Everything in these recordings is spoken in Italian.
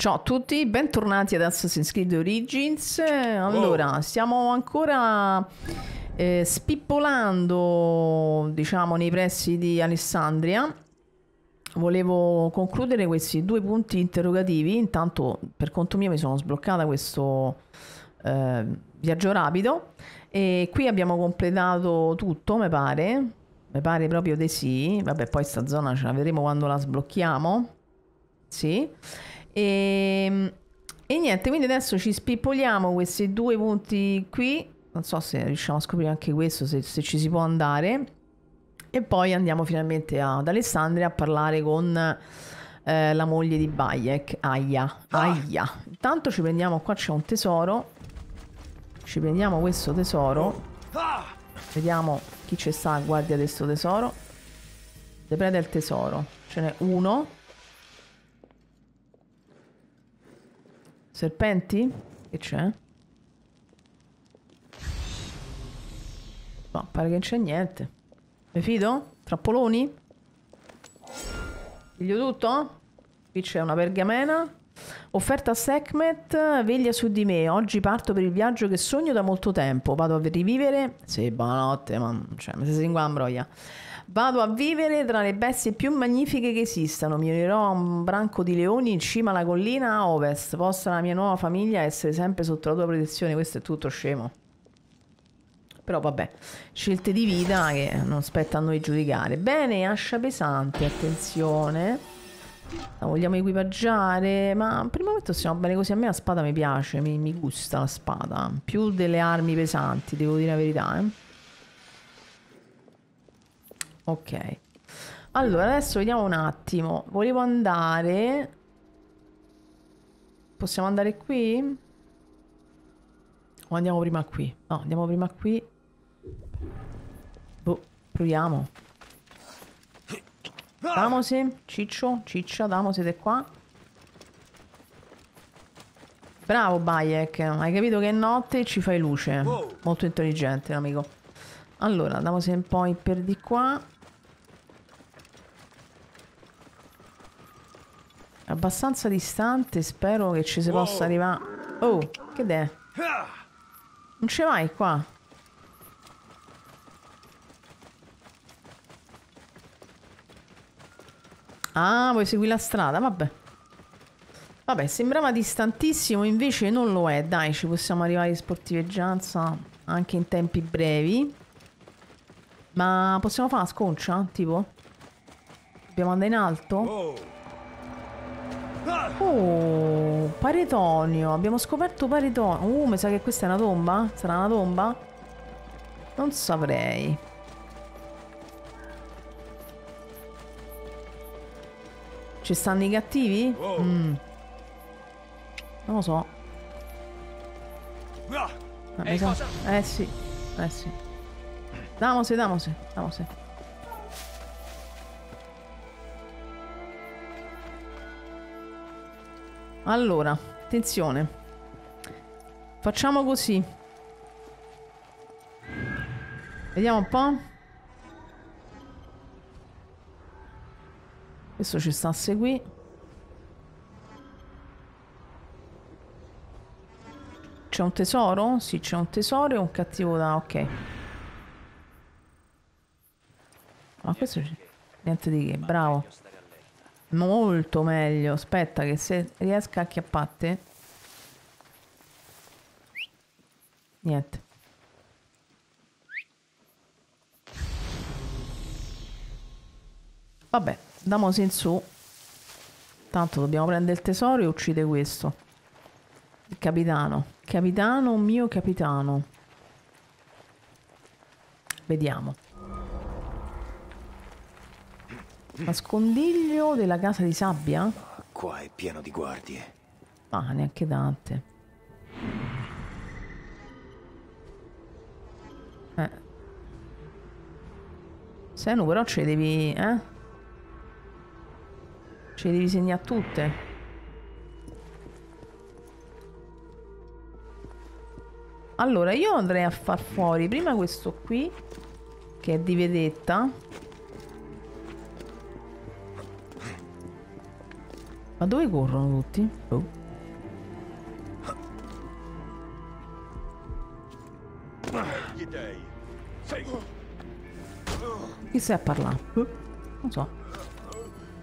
Ciao a tutti, bentornati ad Assassin's Creed Origins. Allora, stiamo ancora eh, spippolando, diciamo, nei pressi di Alessandria. Volevo concludere questi due punti interrogativi. Intanto, per conto mio, mi sono sbloccata questo eh, viaggio rapido. E qui abbiamo completato tutto, mi pare. Mi pare proprio di sì. Vabbè, poi sta zona ce la vedremo quando la sblocchiamo. Sì. E, e niente, quindi adesso ci spippoliamo questi due punti qui. Non so se riusciamo a scoprire anche questo, se, se ci si può andare. E poi andiamo finalmente ad Alessandria a parlare con eh, la moglie di Bayek, Aya. Aya. Intanto ci prendiamo, qua c'è un tesoro. Ci prendiamo questo tesoro. Vediamo chi ci sta a guardia di questo tesoro. Depreda il tesoro. Ce n'è uno. Serpenti? Che c'è? No, pare che non c'è niente. Mi fido? Trappoloni? Piglio tutto? Qui c'è una pergamena. Offerta a Sekhmet, veglia su di me. Oggi parto per il viaggio che sogno da molto tempo. Vado a rivivere. Sì, buonanotte, ma cioè, mi si inguambroia. Vado a vivere tra le bestie più magnifiche che esistano. Mi unirò a un branco di leoni in cima alla collina a ovest. Possa la mia nuova famiglia essere sempre sotto la tua protezione. Questo è tutto scemo. Però vabbè, scelte di vita che non spetta a noi giudicare. Bene, ascia pesante, attenzione. La vogliamo equipaggiare, ma per il momento stiamo bene così. A me la spada mi piace, mi, mi gusta la spada. Più delle armi pesanti, devo dire la verità, eh. Ok. Allora, adesso vediamo un attimo. Volevo andare... Possiamo andare qui? O andiamo prima qui? No, andiamo prima qui. Boh, proviamo. Damosi, Ciccio, Ciccia, Damo, siete qua? Bravo Bayek, hai capito che è notte e ci fai luce. Molto intelligente, amico. Allora, andiamosi un po' per di qua. Abbastanza distante, spero che ci si possa arrivare. Oh, che è? Non ce vai qua? Ah, vuoi seguire la strada? Vabbè. Vabbè, sembrava distantissimo, invece non lo è. Dai, ci possiamo arrivare in sportiveggianza anche in tempi brevi. Ma possiamo fare la sconcia, tipo? Dobbiamo andare in alto? Oh. Paretonio. Abbiamo scoperto Paretonio. Uh, mi sa che questa è una tomba? Sarà una tomba? Non saprei. Ci stanno i cattivi? Oh. Mm. Non lo so. Eh, so. eh sì, eh sì. Damose, damose, damose. Allora, attenzione. Facciamo così. Vediamo un po'. Questo ci sta a seguire. C'è un tesoro? Sì, c'è un tesoro e un cattivo da... Ok. Ma questo. Niente di che, bravo. Molto meglio. Aspetta che se riesca a chiappate. Niente. Vabbè, andiamoci in su. Tanto dobbiamo prendere il tesoro e uccide questo. Il capitano. Capitano, mio capitano. Vediamo. Nascondiglio della casa di sabbia? Qua è pieno di guardie. Ah, neanche tante. Eh. Senu, però ce le devi... eh? Ce le devi segnare tutte. Allora, io andrei a far fuori prima questo qui, che è di vedetta. Ma dove corrono tutti? Oh. Chi stai a parlare? Oh. Non so.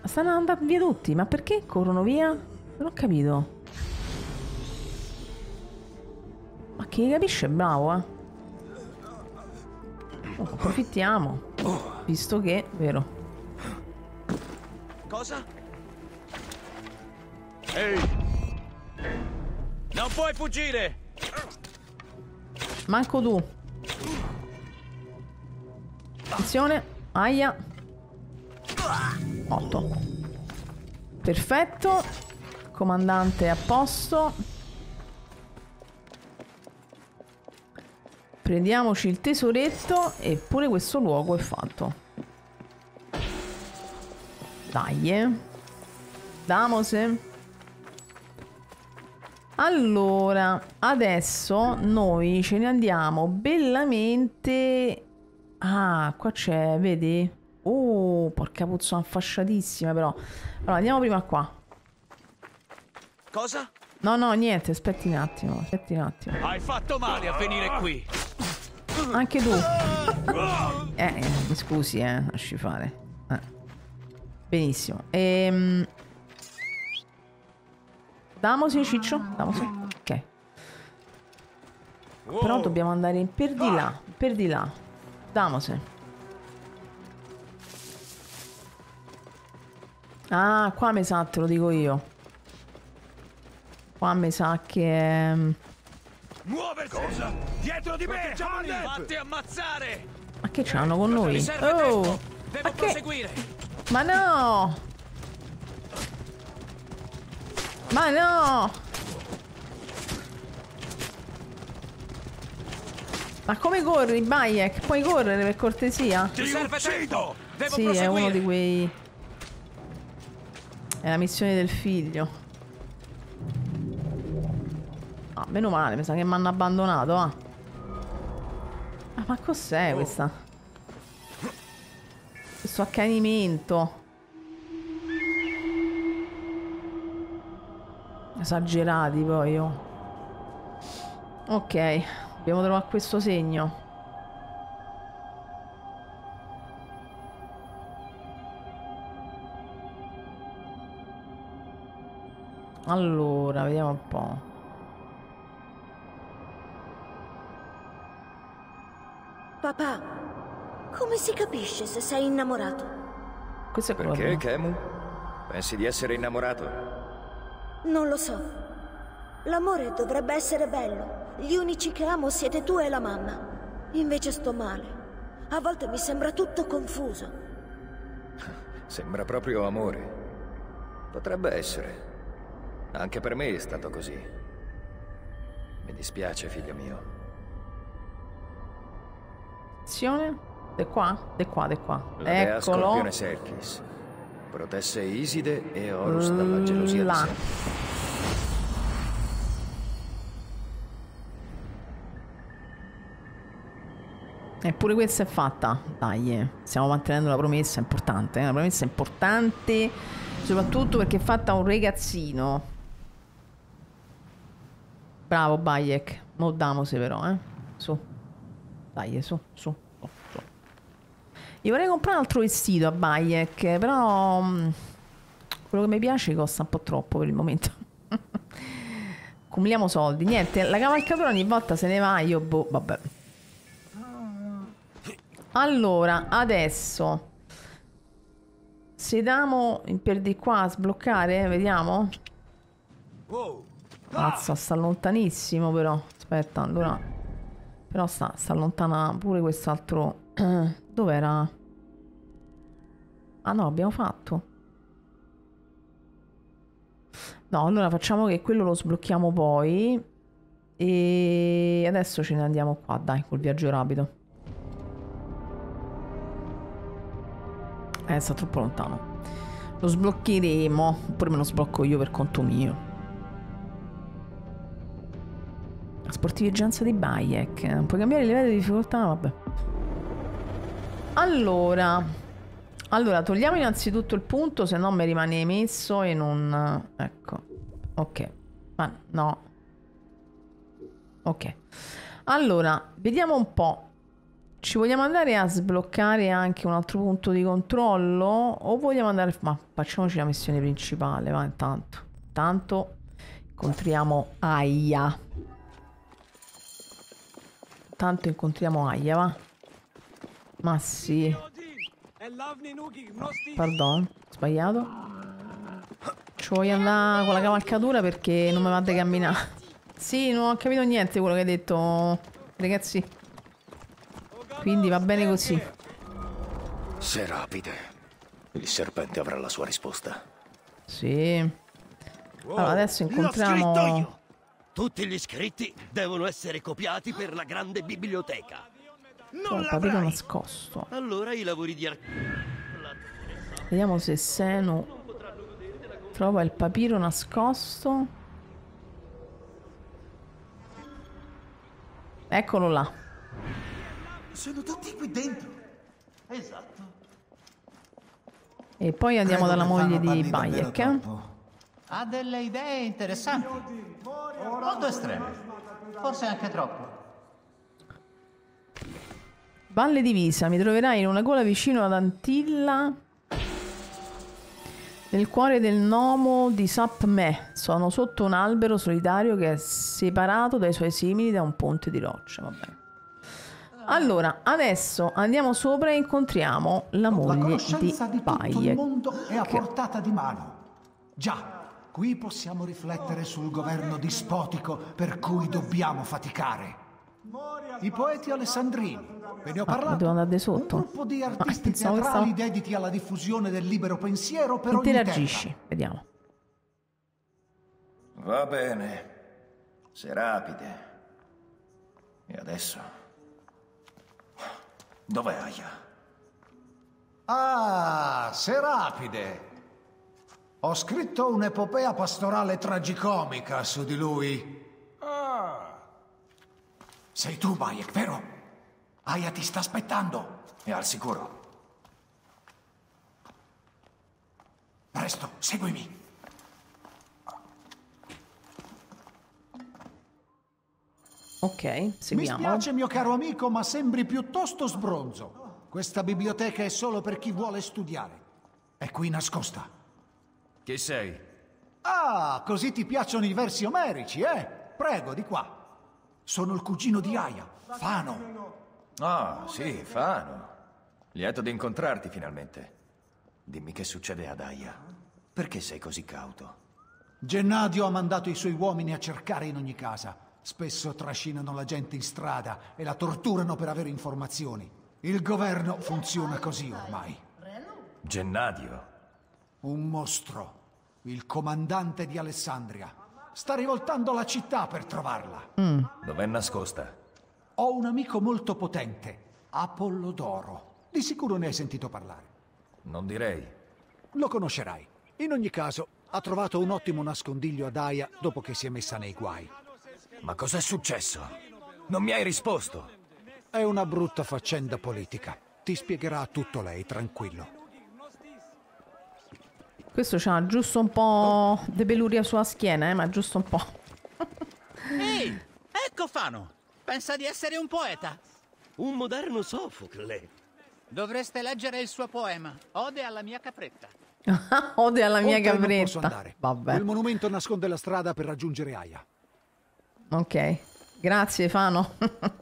Stanno andando via tutti, ma perché corrono via? Non ho capito. Ma chi capisce è bravo, eh. Oh, approfittiamo. Visto che, vero. Cosa? Ehi! Non puoi fuggire! Manco tu. Attenzione. Aia. 8. Perfetto. Comandante a posto. Prendiamoci il tesoretto e pure questo luogo è fatto. Dai, eh. Damose. Allora, adesso noi ce ne andiamo bellamente... Ah, qua c'è, vedi? Oh, porca puzza, affasciatissima però. Allora, andiamo prima qua. Cosa? No, no, niente, aspetti un attimo, aspetti un attimo. Hai fatto male a venire qui! Anche tu. eh, mi scusi, eh, lasci fare. Eh. Benissimo. Ehm... Damosi, Ciccio? Damosi. Ok. Però dobbiamo andare per di là. Per di là. Damosi. Ah, qua mi sa, te lo dico io. Qua mi sa che... ehm, Muoversi! Cosa? Dietro di me! Fatti ammazzare! Ma che c'hanno con noi? Oh! Ma che... proseguire! Ma no! Ma no! Ma come corri, Bayek? Puoi correre per cortesia? Ti serve tempo! Devo Sì, è proseguire! uno di quei... È la missione del figlio. Ah, meno male, mi sa che mi hanno abbandonato, ah. Ah, ma cos'è questa? Questo accanimento. Esagerati poi, oh. Ok, dobbiamo trovare questo segno. Allora, vediamo un po'. Papà, come si capisce se sei innamorato? Questo è quello Perché, Kemu? Pensi di essere innamorato? Non lo so. L'amore dovrebbe essere bello. Gli unici che amo siete tu e la mamma. Invece sto male. A volte mi sembra tutto confuso. Sembra proprio amore. Potrebbe essere. Anche per me è stato così. Mi dispiace, figlio mio. Azione? De qua? De qua, de qua. La dea Eccolo. Scorpione Serkis protesse Iside e Horus dalla gelosia Là. di. Eppure questa è fatta. Dai, eh. stiamo mantenendo la promessa, è importante. Eh? La promessa è importante, soprattutto perché è fatta a un ragazzino. Bravo, Bayek. Mo damose però, eh. Su. Dai, su, su, su. Io vorrei comprare un altro vestito a Bayek, però... mm, quello che mi piace costa un po' troppo per il momento. Accumuliamo soldi. Niente, la cavalcatura ogni volta se ne va, io boh, vabbè. Allora, adesso Sediamo per di qua a sbloccare, vediamo. Mazza, sta lontanissimo però. Aspetta, allora. Però sta, sta lontana pure quest'altro. Dov'era? Ah no, abbiamo fatto. No, allora facciamo che quello lo sblocchiamo poi. E adesso ce ne andiamo qua, dai, col viaggio rapido. Eh, sta troppo lontano. Lo sbloccheremo. Oppure me lo sblocco io per conto mio. La sportiveggianza di Bayek. Puoi cambiare il livello di difficoltà? Vabbè. Allora. Allora, togliamo innanzitutto il punto, se no mi rimane emesso e non... Ecco. Ok. Ma no. Ok. Allora, vediamo un po'. Ci vogliamo andare a sbloccare anche un altro punto di controllo? O vogliamo andare... Ma facciamoci la missione principale, va, intanto. Intanto incontriamo Aya. Intanto incontriamo Aya, va. Ma sì. Pardon, sbagliato. Ci voglio andare con la cavalcatura perché non mi va di camminare. Sì, non ho capito niente quello che hai detto, ragazzi. Quindi va bene così. Se rapide. Il serpente avrà la sua risposta. Sì. Allora, adesso incontriamo... Tutti gli iscritti devono essere copiati per la grande biblioteca. Non il papiro nascosto. Allora i lavori di Vediamo se Senu trova il papiro nascosto. Eccolo là. Sono tutti qui dentro. Esatto. E poi andiamo dalla moglie di Bayek. Eh? Ha delle idee interessanti. Molto estreme. Forse anche troppo. Valle Divisa, mi troverai in una gola vicino ad Antilla, nel cuore del nomo di Sapme. Sono sotto un albero solitario che è separato dai suoi simili da un ponte di roccia. Va bene. Allora, adesso andiamo sopra e incontriamo la moglie la di di Bayek. il mondo è a portata di mano. Già, qui possiamo riflettere sul governo dispotico per cui dobbiamo faticare. I poeti alessandrini, ve ne ho Ah, parlato. sotto? Un gruppo di artisti pensavo che teatrali stavo- dediti alla diffusione del libero pensiero per ogni Interagisci, terra. vediamo. Va bene. Se rapide. E adesso? Dov'è Aya? Ah, Serapide. Ho scritto un'epopea pastorale tragicomica su di lui. Sei tu, Bayek, vero? Aya ti sta aspettando. È al sicuro. Presto, seguimi. Ok, Mi seguiamo. spiace, mio caro amico, ma sembri piuttosto sbronzo. Questa biblioteca è solo per chi vuole studiare. È qui nascosta. Chi sei? Ah, così ti piacciono i versi omerici, eh? Prego, di qua. Sono il cugino di Aya, Fano. Ah, sì, Fano. Lieto di incontrarti finalmente. Dimmi che succede ad Aya. Perché sei così cauto? Gennadio ha mandato i suoi uomini a cercare in ogni casa. Spesso trascinano la gente in strada e la torturano per avere informazioni. Il governo funziona così ormai. Gennadio. Un mostro, il comandante di Alessandria. Sta rivoltando la città per trovarla. Dov'è nascosta? Ho un amico molto potente, Apollodoro. Di sicuro ne hai sentito parlare. Non direi. Lo conoscerai. In ogni caso, ha trovato un ottimo nascondiglio ad Aya dopo che si è messa nei guai. Ma cos'è successo? Non mi hai risposto. È una brutta faccenda politica. Ti spiegherà tutto lei, tranquillo. Questo c'ha giusto un po' di peluria sulla schiena, eh, ma giusto un po'. Ehi, ecco Fano. Pensa di essere un poeta. Un moderno Sofocle. Dovreste leggere il suo poema, Ode alla mia capretta. Ode alla mia Oltre non posso capretta. andare. Vabbè. Quel monumento nasconde la strada per raggiungere Aya. Ok, grazie Fano.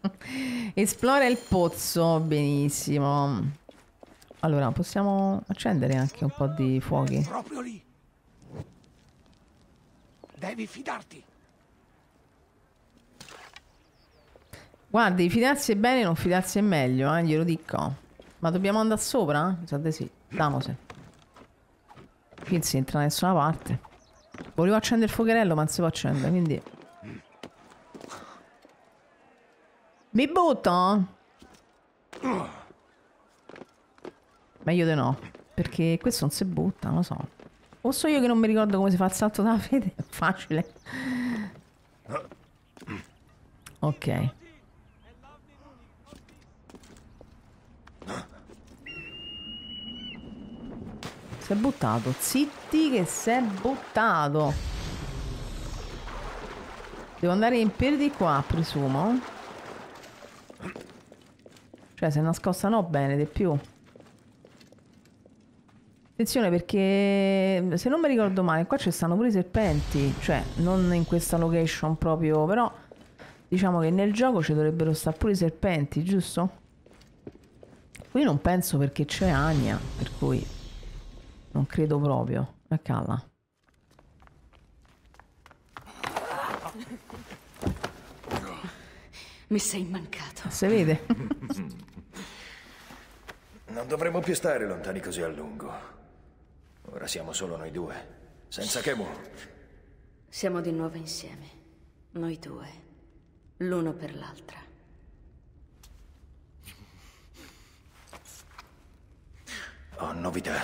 Esplora il pozzo, benissimo. Allora, possiamo accendere anche un po' di fuochi. Proprio lì. Devi fidarti. Guardi, fidarsi è bene, non fidarsi è meglio, eh, glielo dico. Ma dobbiamo andare sopra? Mi sa di sì. Damose. Qui non si entra da nessuna parte. Volevo accendere il fuocherello, ma non si può accendere, quindi... Mi butto? Meglio di no, perché questo non si butta, non lo so. O so io che non mi ricordo come si fa il salto dalla fede? È facile. Ok. Si è buttato. Zitti che si è buttato. Devo andare in per di qua, presumo. Cioè, è nascosta no bene di più. Attenzione perché se non mi ricordo male, qua ci stanno pure i serpenti. Cioè, non in questa location proprio, però diciamo che nel gioco ci dovrebbero stare pure i serpenti, giusto? Qui non penso perché c'è Ania, per cui non credo proprio. E calla. Mi sei mancato. Si vede? Non dovremmo più stare lontani così a lungo. Ora siamo solo noi due. Senza Kemu. Siamo di nuovo insieme. Noi due. L'uno per l'altra. Ho novità.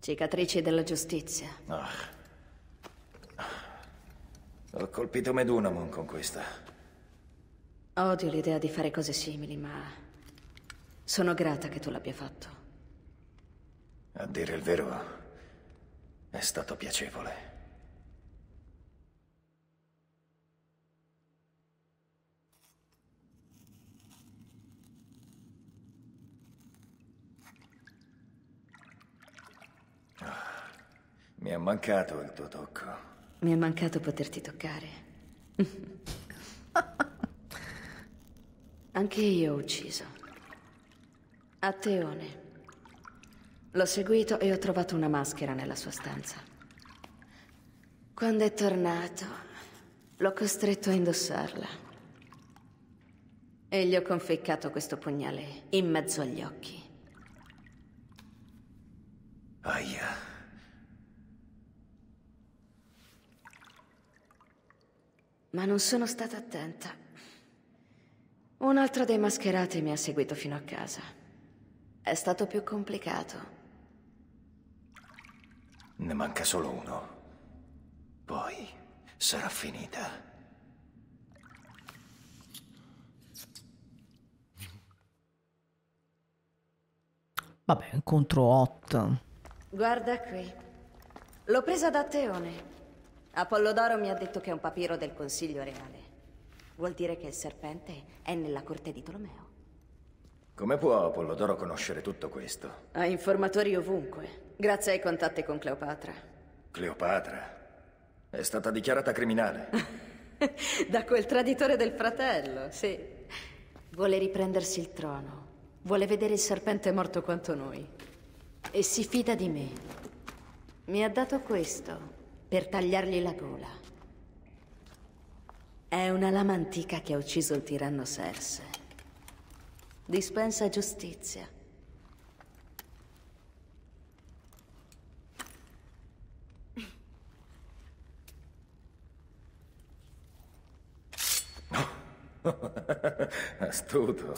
Cicatrici della giustizia. Ah. Ho colpito Medunamon con questa. Odio l'idea di fare cose simili, ma sono grata che tu l'abbia fatto. A dire il vero, è stato piacevole. Mi è mancato il tuo tocco. Mi è mancato poterti toccare. Anche io ho ucciso. A Teone. L'ho seguito e ho trovato una maschera nella sua stanza. Quando è tornato, l'ho costretto a indossarla. E gli ho conficcato questo pugnale in mezzo agli occhi. Aia. Ma non sono stata attenta. Un altro dei mascherati mi ha seguito fino a casa. È stato più complicato. Ne manca solo uno. Poi sarà finita. Vabbè, incontro hot. Guarda qui. L'ho presa da Teone. Apollodoro mi ha detto che è un papiro del Consiglio Reale. Vuol dire che il serpente è nella corte di Tolomeo. Come può Apollodoro conoscere tutto questo? Ha informatori ovunque, grazie ai contatti con Cleopatra. Cleopatra è stata dichiarata criminale. da quel traditore del fratello, sì. Vuole riprendersi il trono. Vuole vedere il serpente morto quanto noi. E si fida di me. Mi ha dato questo per tagliargli la gola. È una lama antica che ha ucciso il tiranno Serse. Dispensa giustizia. Astuto.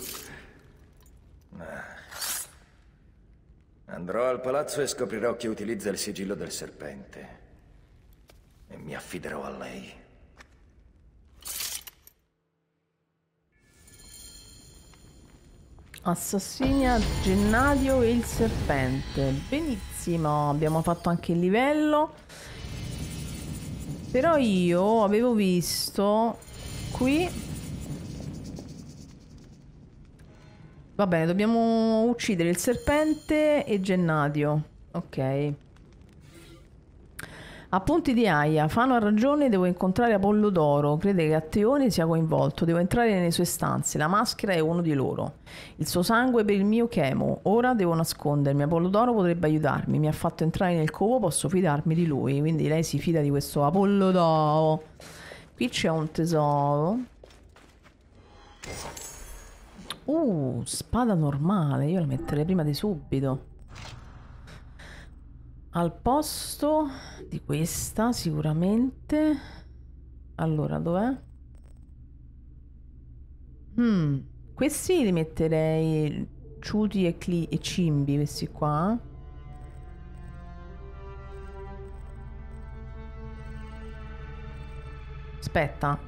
Ah. Andrò al palazzo e scoprirò chi utilizza il sigillo del serpente. E mi affiderò a lei. Assassina Gennadio e il serpente. Benissimo, abbiamo fatto anche il livello. Però io avevo visto qui... Va bene, dobbiamo uccidere il serpente e Gennadio. Ok. Appunti di Aia. Fano ha ragione, devo incontrare Apollo d'Oro. Crede che Atteone sia coinvolto. Devo entrare nelle sue stanze. La maschera è uno di loro. Il suo sangue per il mio chemo. Ora devo nascondermi. Apollo d'Oro potrebbe aiutarmi. Mi ha fatto entrare nel covo, posso fidarmi di lui. Quindi lei si fida di questo Apollo d'Oro. Qui c'è un tesoro. Uh, spada normale. Io la metterei prima di subito. Al posto di questa sicuramente. Allora, dov'è? Hmm, questi li metterei ciuti e, cli- e cimbi, questi qua. Aspetta.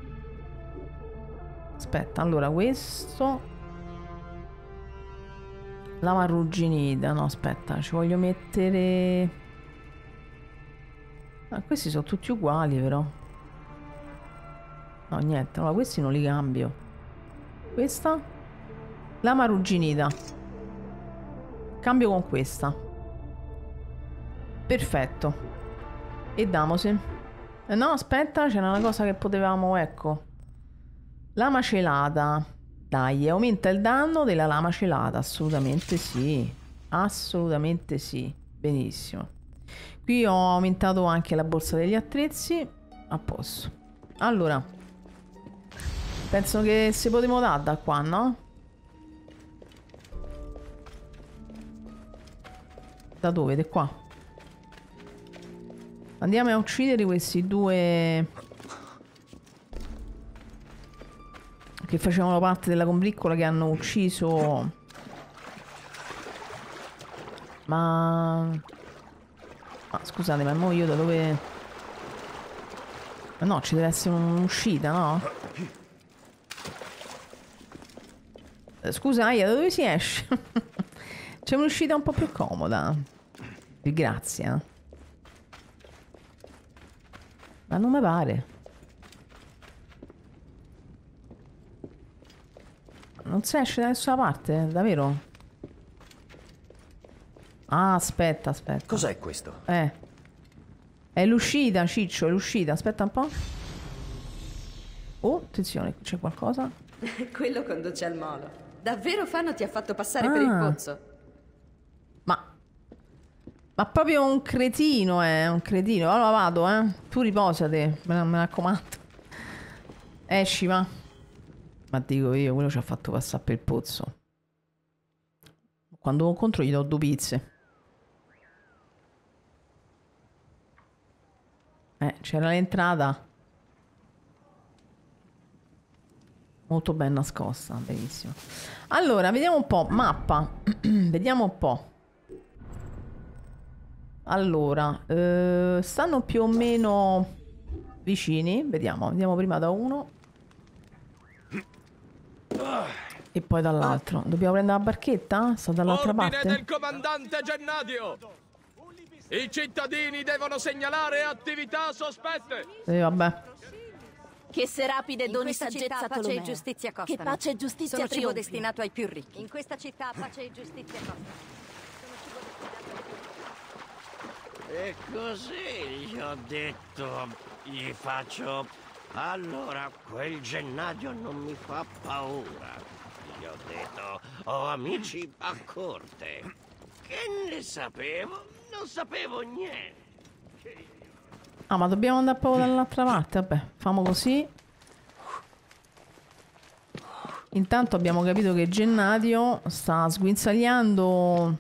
aspetta. Allora, questo... La marrugginita. No, aspetta, ci voglio mettere... Ah, questi sono tutti uguali, però. No, niente. Allora, questi non li cambio. Questa? La marrugginita. Cambio con questa. Perfetto. E damose. Eh no, aspetta, c'era una cosa che potevamo, ecco. Lama celata. Dai, aumenta il danno della lama celata. Assolutamente sì. Assolutamente sì. Benissimo. Qui ho aumentato anche la borsa degli attrezzi. A posto. Allora. Penso che si potremo dare da qua, no? Da dove? Da qua. Andiamo a uccidere questi due che facevano parte della combriccola che hanno ucciso ma ma scusate ma mo io da dove ma no ci deve essere un'uscita no? Eh, scusa Aia da dove si esce? c'è un'uscita un po' più comoda grazie eh. Ma non mi pare. Non si esce da nessuna parte, davvero? Ah, aspetta, aspetta. Cos'è questo? Eh. È l'uscita, Ciccio, è l'uscita. Aspetta un po'. Oh, attenzione, c'è qualcosa. Quello conduce al molo. Davvero Fano ti ha fatto passare per il Ah. pozzo? Ma... Ma proprio un cretino, eh, un cretino. Allora vado, eh. Tu riposate, me, me raccomando. Esci, va. Ma dico io, quello ci ha fatto passare per il pozzo. Quando lo incontro gli do due pizze. Eh, c'era l'entrata. Molto ben nascosta, benissimo. Allora, vediamo un po'. Mappa. vediamo un po'. Allora, eh, stanno più o meno vicini. Vediamo, andiamo prima da uno. E poi dall'altro. Dobbiamo prendere la barchetta? Sta dall'altra Ordine parte? del comandante Gennadio! I cittadini devono segnalare attività sospette! Eh, vabbè. Che Serapide In d'ogni questa saggezza, città pace e giustizia Che costano. pace e giustizia Sono cibo destinato ai più ricchi. In questa città pace e giustizia costano. E così gli ho detto, gli faccio... Allora, quel gennaio non mi fa paura. Gli ho detto, ho amici a corte. Che ne sapevo? Non sapevo niente. Ah, ma dobbiamo andare proprio dall'altra parte? Vabbè, famo così. Intanto abbiamo capito che Gennadio sta sguinzagliando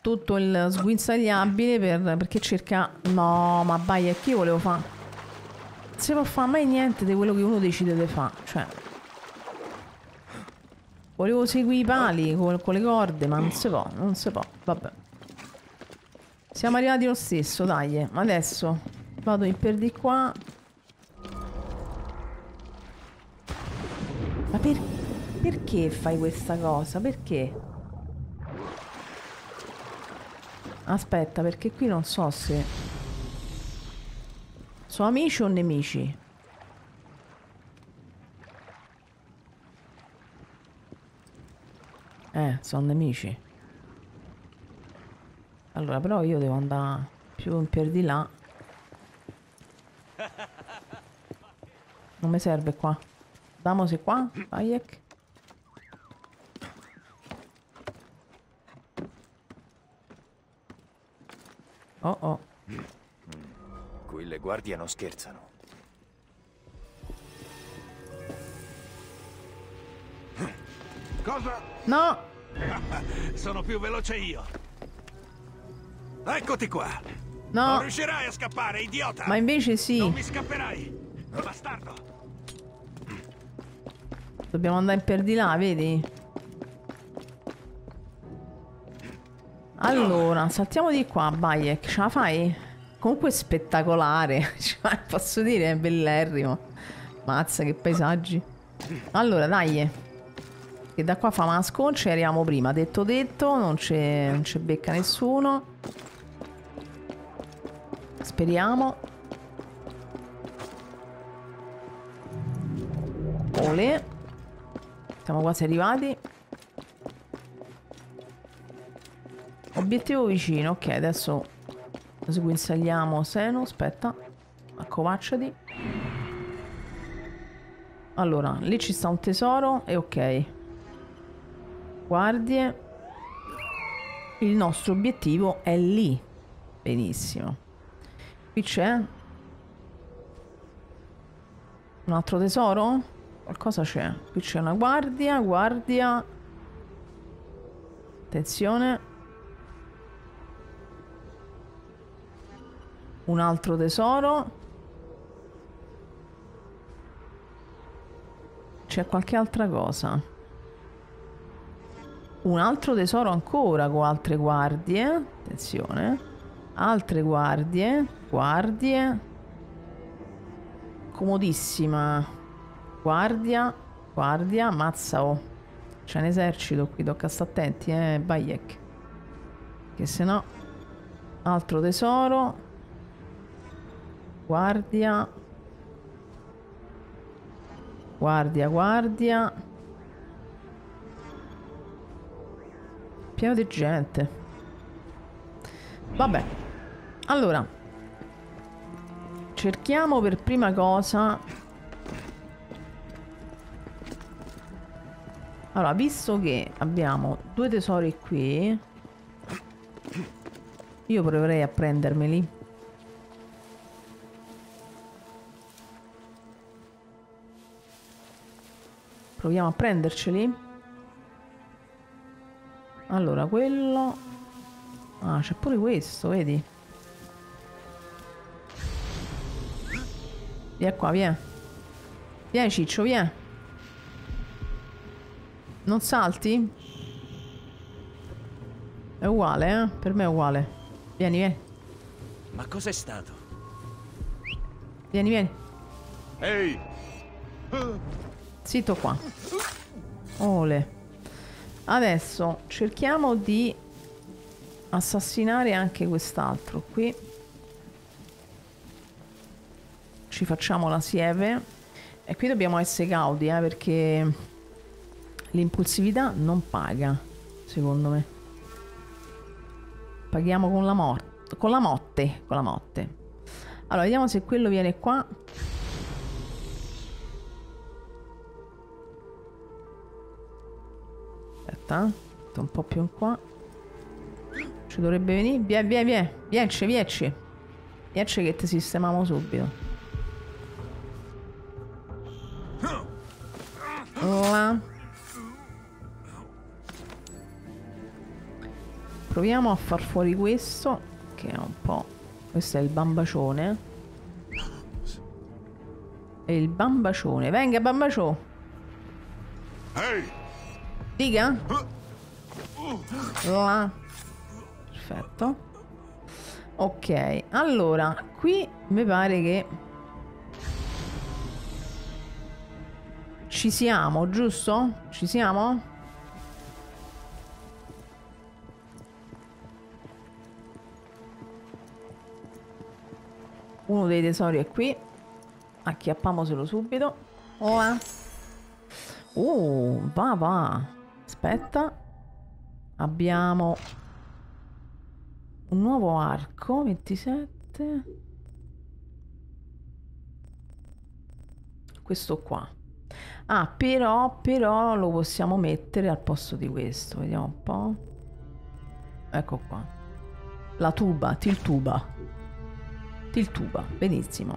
tutto il sguinzagliabile per- perché cerca... No, ma vai, che io volevo fare? Non si può fare mai niente di quello che uno decide di fare. Cioè... Volevo seguire i pali con, con le corde, ma non si può, non si può. Vabbè. Siamo arrivati lo stesso, dai. Adesso vado in per di qua. Ma per- perché fai questa cosa? Perché? Aspetta, perché qui non so se... Sono amici o nemici? Eh, sono nemici. Allora, però io devo andare più in per di là. Non mi serve qua. Damose qua, Hayek. Oh oh. Qui le guardie non scherzano. Cosa? No! Sono più veloce io. Eccoti qua. Non No! riuscirai a scappare, idiota! Ma invece sì. Non mi scapperai! Bastardo! Dobbiamo andare per di là, vedi? Allora, saltiamo di qua, Bayek, ce la fai? Comunque è spettacolare, cioè, posso dire, è bellerrimo. Mazza, che paesaggi. Allora, dai. Che da qua fa una sconcia e arriviamo prima. Detto detto, non non c'è becca nessuno. Speriamo. Ole. Siamo quasi arrivati. Obiettivo vicino. Ok, adesso sguinzagliamo Seno. Aspetta. Accovacciati. Allora, lì ci sta un tesoro e ok. Guardie. Il nostro obiettivo è lì. Benissimo. Qui c'è un altro tesoro? Qualcosa c'è. Qui c'è una guardia, guardia. Attenzione. Un altro tesoro. C'è qualche altra cosa. Un altro tesoro ancora con altre guardie. Attenzione. Altre guardie. Guardie. Comodissima. Guardia. Guardia. Mazza oh. C'è un esercito qui, tocca stare attenti, eh, Bayek. Che se no... Altro tesoro. Guardia. Guardia, guardia. Pieno di gente. Vabbè. Allora. Cerchiamo per prima cosa... Allora, visto che abbiamo due tesori qui... Io proverei a prendermeli. Proviamo a prenderceli. Allora, quello... Ah, c'è pure questo, vedi? Vieni qua, vieni. Vieni, Ciccio, vieni. Non salti? È uguale, eh? Per me è uguale. Vieni, vieni. Ma cos'è stato? Vieni, vieni. Ehi! Zitto qua. Ole. Adesso cerchiamo di assassinare anche quest'altro qui. Ci facciamo la siepe. E qui dobbiamo essere caudi, eh, perché l'impulsività non paga, secondo me. Paghiamo con la morte. Con la motte. Con la motte. Allora, vediamo se quello viene qua. Aspetta, sto un po' più in qua. Ci dovrebbe venire. Vieni, vieni, vieni. Vieci, vieci. Vieci che ti sistemiamo subito. Là. Proviamo a far fuori questo, che è un po'... Questo è il bambacione. E il bambacione. Venga, bambacione. Diga. Là. Perfetto. Ok, allora, qui mi pare che... Ci siamo, giusto? Ci siamo? Uno dei tesori è qui. Acchiappiamoselo subito. Ora. Uh, va va. Aspetta. Abbiamo un nuovo arco, 27. Questo qua. Ah, però, però lo possiamo mettere al posto di questo. Vediamo un po'. Ecco qua. La tuba, tiltuba. Tiltuba, benissimo.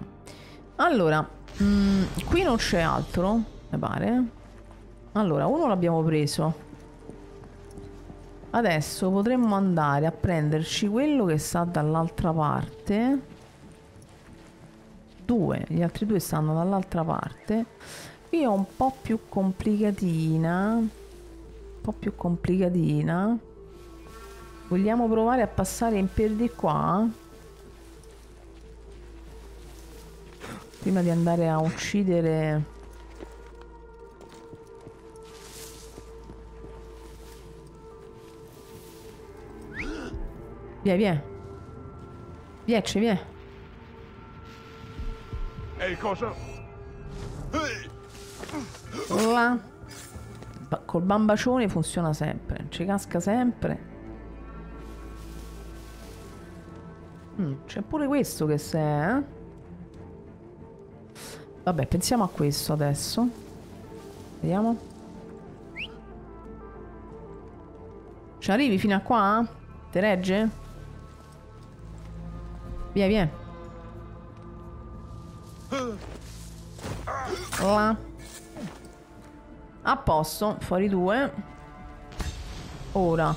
Allora, mh, qui non c'è altro, mi pare. Allora, uno l'abbiamo preso. Adesso potremmo andare a prenderci quello che sta dall'altra parte. Due, gli altri due stanno dall'altra parte qui è un po' più complicatina un po' più complicatina. Vogliamo provare a passare in per di qua? Prima di andare a uccidere. Via via. Viace via. E cosa Col bambacione funziona sempre. Ci casca sempre. Mm, c'è pure questo che se eh? Vabbè, pensiamo a questo adesso. Vediamo. Ci arrivi fino a qua? Te regge? Via, via. Là. A posto, fuori due. Ora.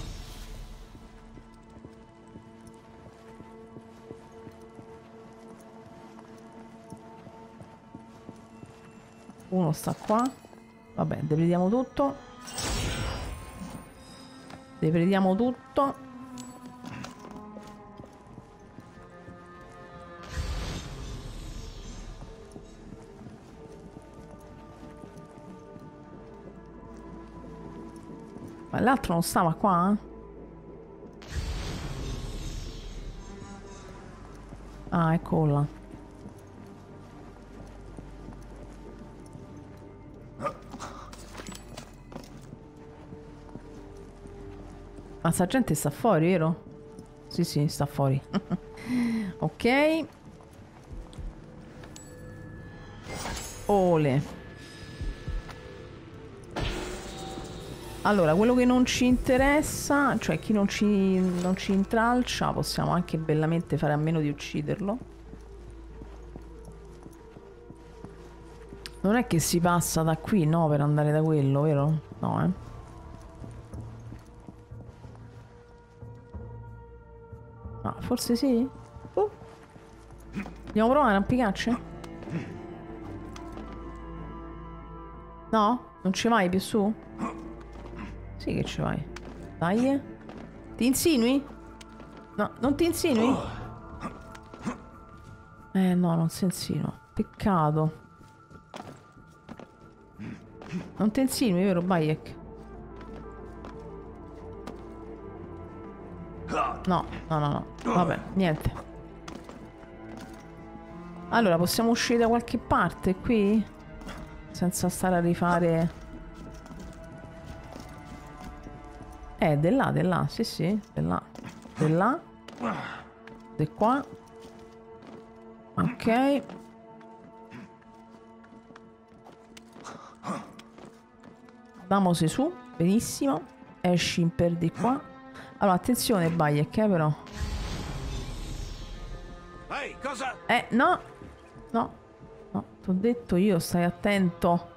Uno sta qua. Vabbè, deprediamo tutto. Deprediamo tutto. Ma l'altro non stava qua? Ah, eccolo là. Ma sta gente sta fuori, vero? Sì, sì, sta fuori. ok. Ole. Allora, quello che non ci interessa, cioè chi non ci, non ci intralcia, possiamo anche bellamente fare a meno di ucciderlo. Non è che si passa da qui, no, per andare da quello, vero? No, eh. Ah, forse sì? Uh. Andiamo a provare a picacce? No? Non ci vai più su? Che ci vai. Dai. Ti insinui? No, non ti insinui? Eh no, non si insinua. Peccato. Non ti insinui, vero Bayek? No, no, no, no. Vabbè, niente. Allora, possiamo uscire da qualche parte qui? Senza stare a rifare... Eh, di là, di là, sì, sì, di là. Di là. Di qua. Ok. Damosi su, benissimo. Esci per di qua. Allora, attenzione, Bayek, eh, però. Ehi, cosa? Eh, no. No. No, ti ho detto io, stai attento.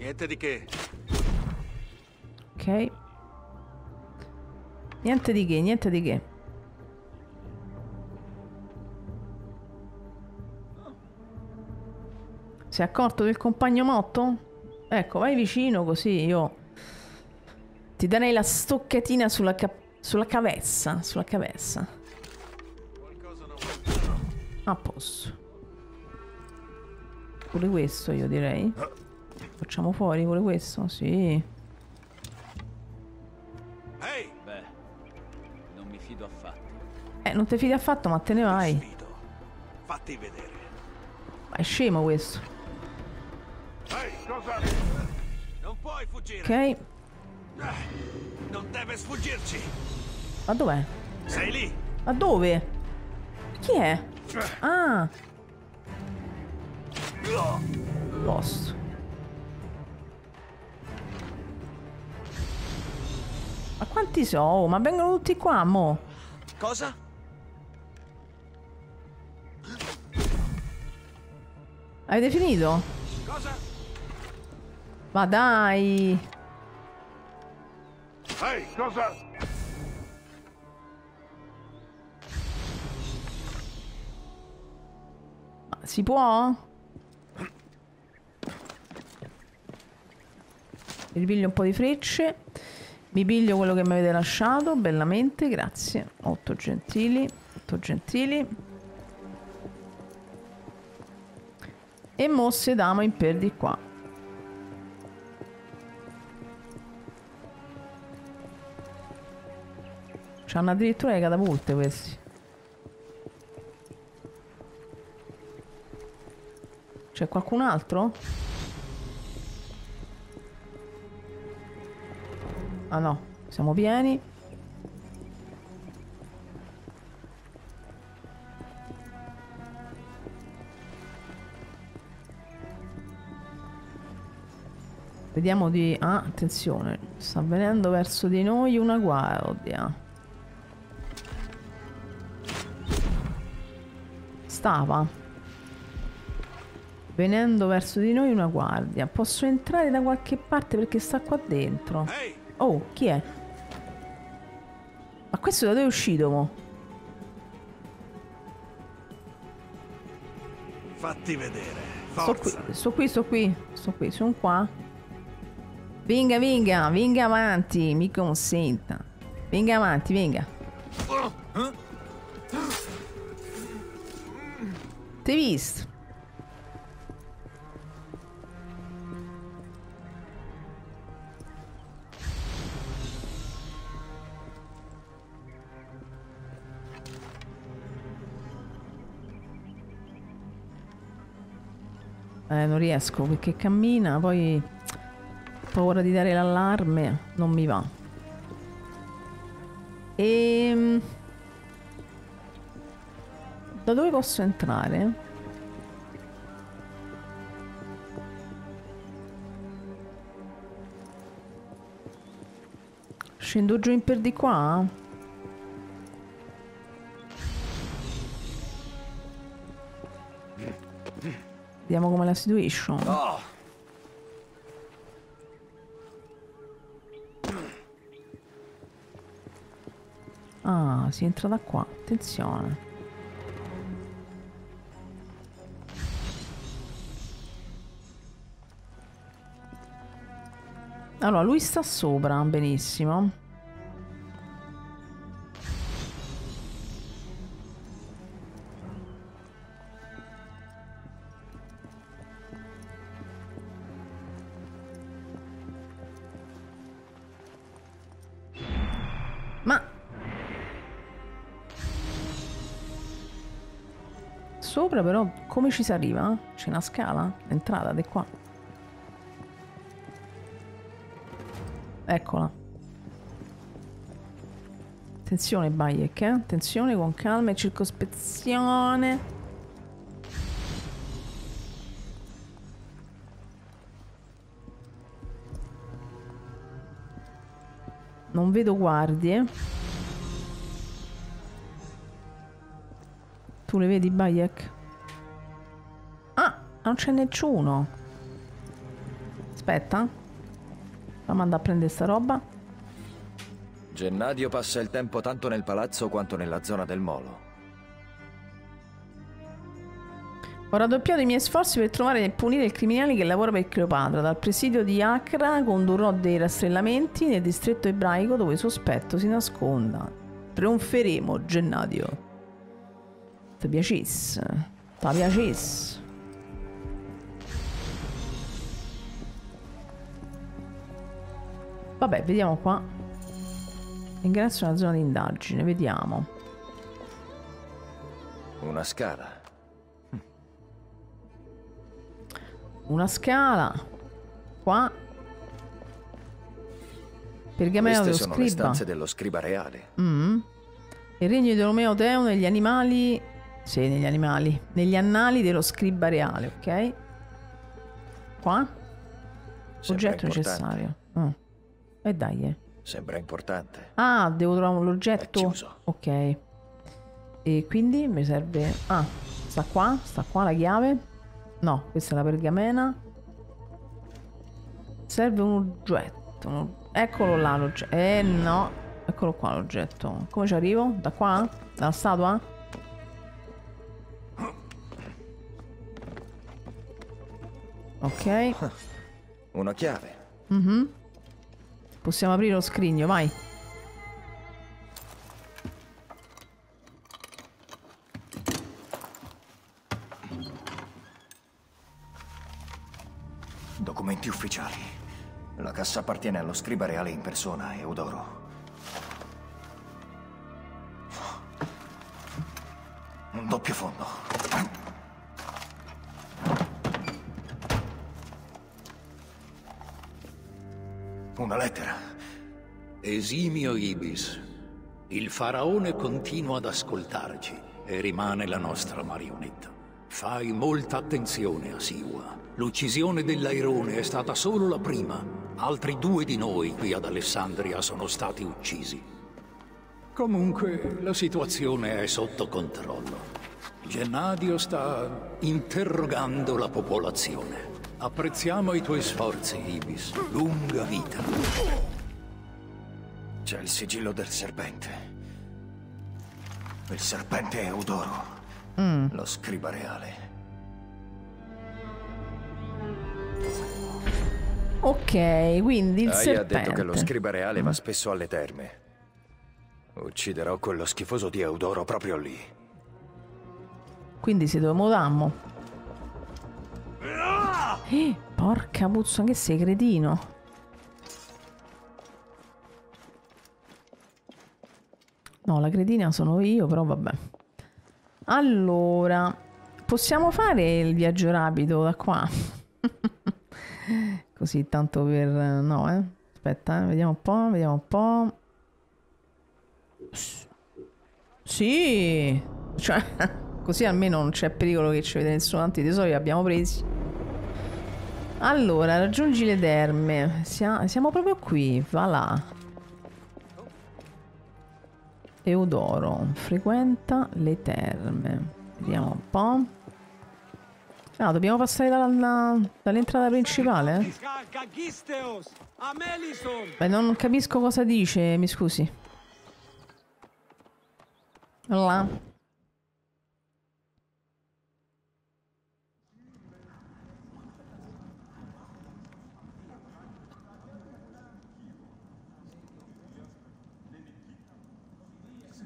Niente di che. Ok. Niente di che, niente di che. Si è accorto del compagno motto? Ecco, vai vicino così io ti darei la stoccatina sulla, cap- sulla cavezza, sulla cavezza. A posto. Pure questo io direi. Facciamo fuori pure questo? Sì. Ehi! Beh, non mi fido affatto. Eh, non ti fidi affatto, ma te ne vai. Fatti vedere. Ma è scemo questo. Ehi, cosa? Non puoi fuggire. Ok. Eh, Non deve sfuggirci. Ma dov'è? Sei lì. Ma dove? Chi è? Ah. Posto. Quanti sono? Ma vengono tutti qua, mo. Cosa? Avete finito? Cosa? Ma dai. Ehi, cosa? Ma si può? Ripiglio un po' di frecce. Mi piglio quello che mi avete lasciato, bellamente, grazie. Molto gentili, molto gentili. E mo sedamo in per di qua. C'hanno addirittura le catapulte questi. C'è qualcun altro? Ah no, siamo pieni. Vediamo di... Ah, attenzione. Sta venendo verso di noi una guardia. Stava. Venendo verso di noi una guardia. Posso entrare da qualche parte perché sta qua dentro. Oh, chi è? Ma questo da dove è uscito, mo? Fatti vedere. Sto Forza. qui, sto qui, sto qui, sto qui, sono qua. Venga, venga, venga avanti, mi consenta. Venga avanti, venga. Ti visto? Eh, non riesco perché cammina, poi ho paura di dare l'allarme, non mi va. Ehm... Da dove posso entrare? Scendo giù in per di qua? Vediamo come la situation. Ah, si entra da qua. Attenzione. Allora, lui sta sopra, benissimo. Sopra però come ci si arriva? C'è una scala? Entrata di qua. Eccola. Attenzione Bayek, eh? Attenzione con calma e circospezione. Non vedo guardie. Tu le vedi Bayek? Non c'è nessuno. Aspetta. Fammi andare a prendere sta roba. Gennadio passa il tempo tanto nel palazzo quanto nella zona del molo. Ho raddoppiato i miei sforzi per trovare e punire il criminale che lavora per Cleopatra. Dal presidio di Accra condurrò dei rastrellamenti nel distretto ebraico dove sospetto si nasconda. Trionferemo, Gennadio. Ti piacesse? Ti piacesse? Vabbè, vediamo qua. Ingresso nella zona di indagine, vediamo. Una scala. Una scala. Qua. Pergameno Queste sono le scriba. stanze dello scriba reale. Mm. Il regno di Romeo Teo negli animali. Sì, negli animali. Negli annali dello scriba reale, ok? Qua? Oggetto necessario. Ah. E dai, eh. Sembra importante. Ah, devo trovare un oggetto. Ok. E quindi mi serve. Ah, sta qua? Sta qua la chiave? No, questa è la pergamena. Serve un oggetto. un- Eccolo là l'oggetto. Eh no. Eccolo qua l'oggetto. Come ci arrivo? Da qua? Dalla statua? Ok. Una chiave. Mhm. Possiamo aprire lo scrigno, vai. Documenti ufficiali. La cassa appartiene allo scriba reale in persona, Eudoro. Un doppio fondo. Una lettera. Esimio Ibis, il faraone continua ad ascoltarci e rimane la nostra marionetta. Fai molta attenzione a Siwa. L'uccisione dell'Airone è stata solo la prima. Altri due di noi qui ad Alessandria sono stati uccisi. Comunque, la situazione è sotto controllo. Gennadio sta interrogando la popolazione. Apprezziamo i tuoi sforzi, Ibis. Lunga vita. C'è il sigillo del serpente. Il serpente Eudoro. Lo scriba reale. Ok, quindi il Aya ha serpente. detto che lo scriba reale va spesso alle terme. Ucciderò quello schifoso di Eudoro proprio lì. Quindi se dove mutammo? Eh, porca puzza, che sei cretino. No, la cretina sono io, però vabbè. Allora, possiamo fare il viaggio rapido da qua? Così tanto per... No, eh. Aspetta, eh, vediamo un po', vediamo un po'. Sì, cioè, così almeno non c'è pericolo che ci vede nessuno. Tanti tesori li abbiamo presi. Allora, raggiungi le derme. Sia siamo proprio qui, va là. Eudoro, frequenta le terme. Vediamo un po'. Ah, dobbiamo passare dall'entrata dall principale? Beh, non capisco cosa dice, mi scusi. Là.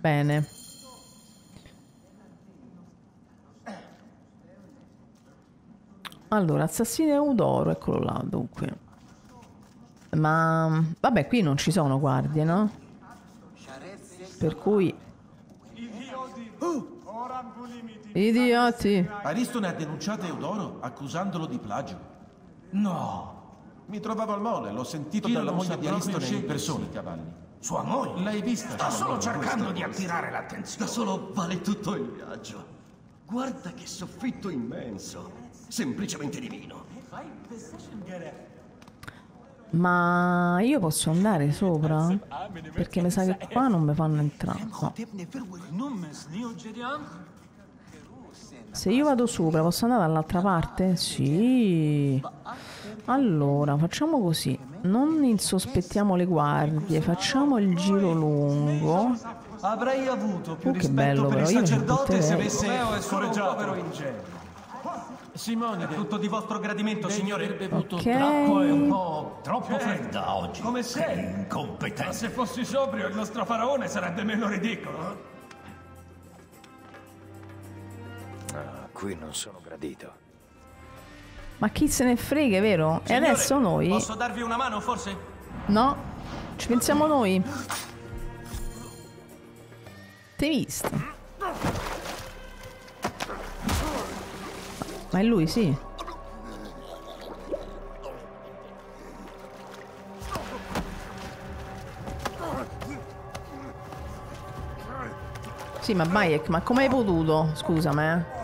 Bene. Allora, assassino Eudoro, eccolo là, dunque. Ma vabbè, qui non ci sono guardie, no? Per cui idioti. Aristone ha denunciato Eudoro accusandolo di plagio. No. Mi trovavo al mole, l'ho sentito Io dalla moglie di Aristone in persona. i cavalli. Sua moglie? L'hai vista? Sta solo cercando di attirare l'attenzione. Da solo vale tutto il viaggio. Guarda che soffitto immenso. Semplicemente divino. Ma io posso andare sopra? Perché mi sa che qua non mi fanno entrare. No. Se io vado sopra, posso andare dall'altra parte? Sì. Allora, facciamo così. Non insospettiamo le guardie, facciamo il giro lungo. Avrei avuto più Oh, che rispetto bello, per però, il sacerdote se avesse scorreggiato. povero ingenuo. Simone, È tutto di vostro gradimento, signore. bevuto Ok. troppo e un un po' troppo fredda oggi. Come sei? Ma se fossi sobrio, il nostro faraone sarebbe meno ridicolo. Ah, qui non sono gradito. Ma chi se ne frega, vero? E Signore, adesso noi? Posso darvi una mano, forse? No? Ci pensiamo noi? T'hai visto? Ma è lui, sì. Sì, ma Bayek, ma come hai potuto? Scusami, eh.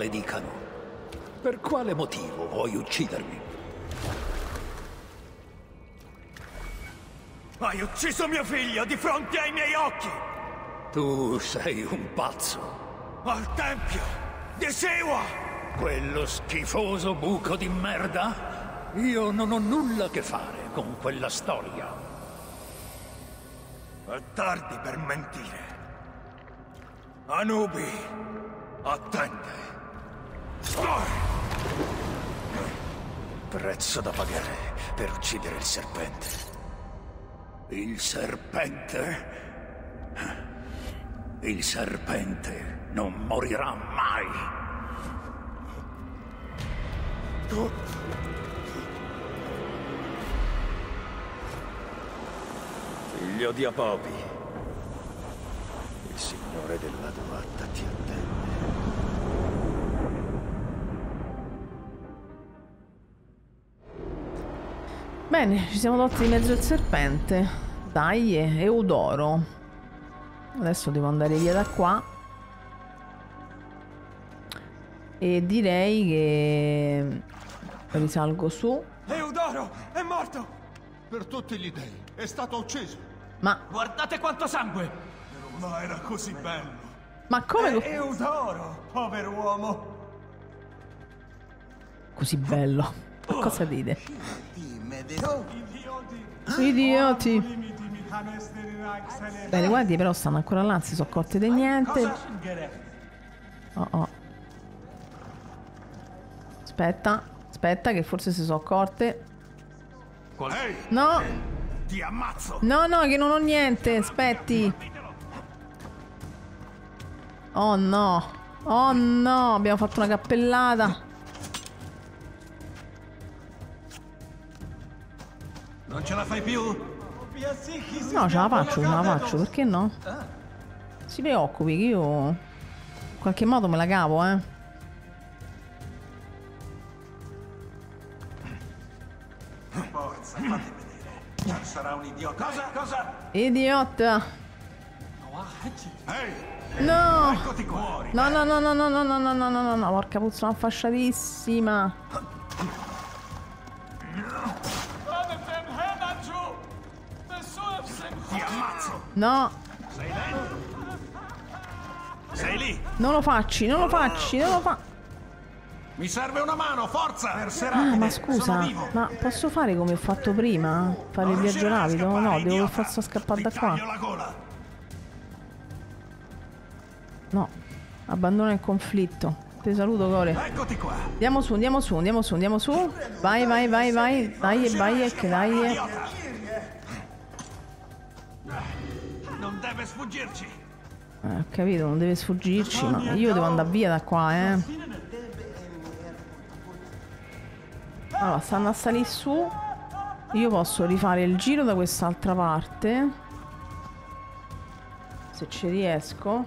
Maledicano. Per quale motivo vuoi uccidermi? Hai ucciso mio figlio di fronte ai miei occhi! Tu sei un pazzo. Al tempio di Siwa! Quello schifoso buco di merda? Io non ho nulla a che fare con quella storia. È tardi per mentire. Anubi, attende. Prezzo da pagare per uccidere il serpente. Il serpente? Il serpente non morirà mai. Figlio di Apopi. Il signore della Duatta ti attende. Bene, ci siamo tolti di mezzo il serpente. Dai, Eudoro. Adesso devo andare via da qua. E direi che risalgo su. Eudoro è morto! Per tutti gli dei, è stato ucciso. Ma, Guardate quanto sangue! Ma era così bello. ma come È Eudoro, povero uomo. così bello? Ma cosa dite? Idioti. Idioti. Beh, le guardie però stanno ancora là, non si sono accorte di niente. Oh oh. Aspetta, aspetta che forse si sono accorte. No, ti ammazzo. no, no, che non ho niente, aspetti. Oh no, oh no, abbiamo fatto una cappellata. Non ce la fai più? No, ce la faccio, ce la faccio, perché no? Si preoccupi che io in qualche modo me la cavo, eh. Forza, fate vedere. Sarà un idiota. Cosa? Cosa? Idiota. No. No, no, no, no, no, no, no, no, no, no, no, no, porca puzza, una fasciatissima. No, Sei lento? Sei lì. non lo facci, non lo facci, non lo fa. Mi serve una mano, forza. Ah, ma scusa, ma posso fare come ho fatto prima? Fare il viaggio rapido? No, devo per forza scappare da qua. No, abbandona il conflitto. Ti saluto, Core. Eccoti qua. Andiamo su, andiamo su, andiamo su, andiamo su. Vai, vai, vai, vai. Dai, vai, che dai. e- Non deve sfuggirci. Eh, ho capito, non deve sfuggirci, ma io devo andare via da qua, eh. Allora, stanno a salire su. Io posso rifare il giro da quest'altra parte. Se ci riesco.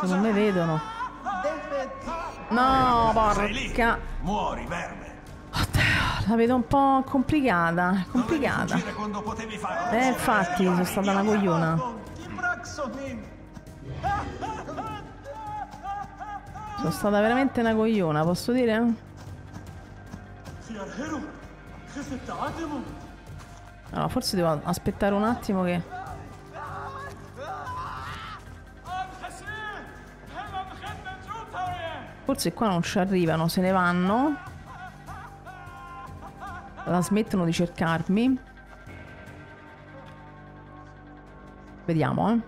Se non mi vedono. No, porca. Muori, verme. La vedo un po' complicata. Complicata. Eh, infatti, sono stata una cogliona. Sono stata veramente una cogliona, posso dire? Allora, forse devo aspettare un attimo che... Forse qua non ci arrivano, se ne vanno. La smettono di cercarmi. Vediamo, eh.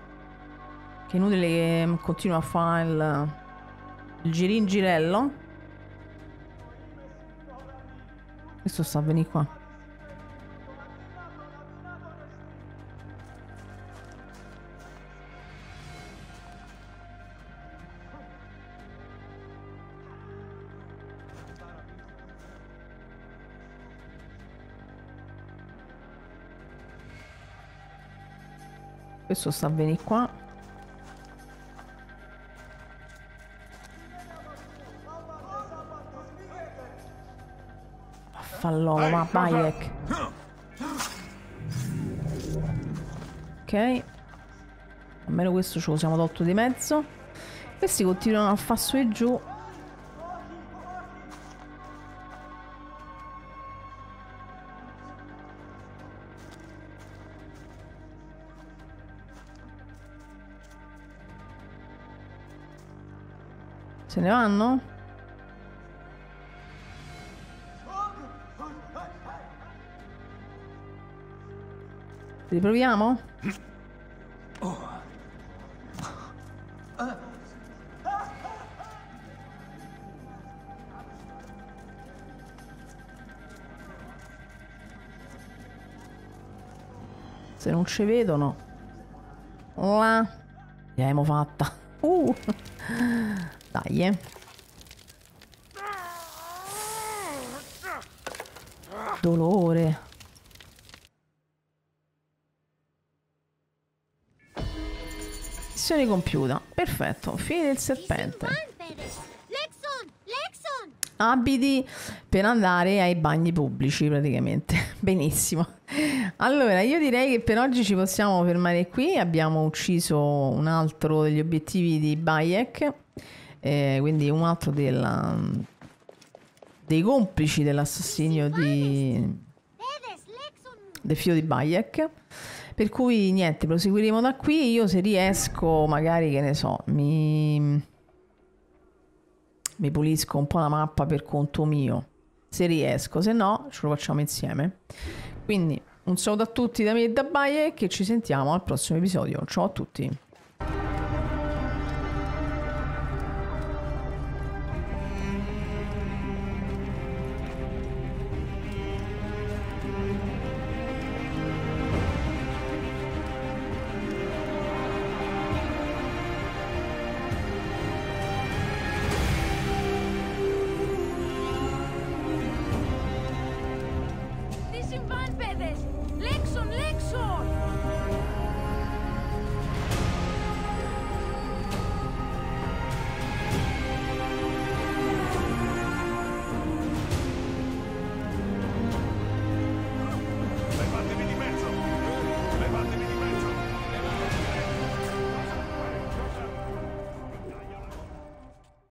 Che inutile che continuo a fare il, il girin girello. Questo sta a venire qua. Questo sta a venire qua. Fallolo, ma Bayek. Ok. Almeno questo ce lo siamo tolto di mezzo. Questi continuano a far su e giù. Se ne vanno? Riproviamo? Se non ci vedono. La. L'abbiamo fatta. Uh. Dai, eh. Dolore. Missione compiuta. Perfetto. Fine del serpente. Abiti per andare ai bagni pubblici praticamente. Benissimo. Allora, io direi che per oggi ci possiamo fermare qui. Abbiamo ucciso un altro degli obiettivi di Bayek, eh, quindi un altro della, dei complici dell'assassinio di, del figlio di Bayek. Per cui niente, proseguiremo da qui. Io se riesco, magari che ne so, mi, mi pulisco un po' la mappa per conto mio. Se riesco, se no, ce lo facciamo insieme. Quindi un saluto a tutti da me e da Baie che ci sentiamo al prossimo episodio. Ciao a tutti.